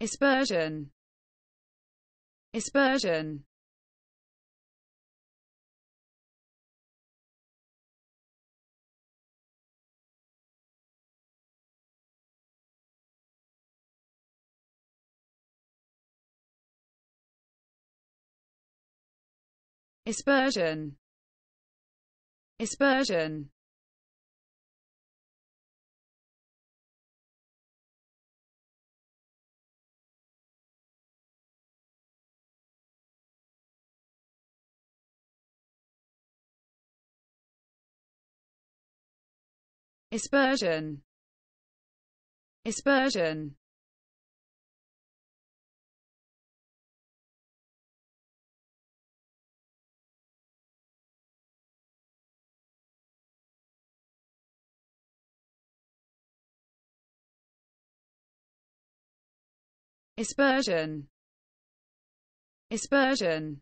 aspersion. Aspersion. Aspersion. Aspersion aspersion. Aspersion. Aspersion. Aspersion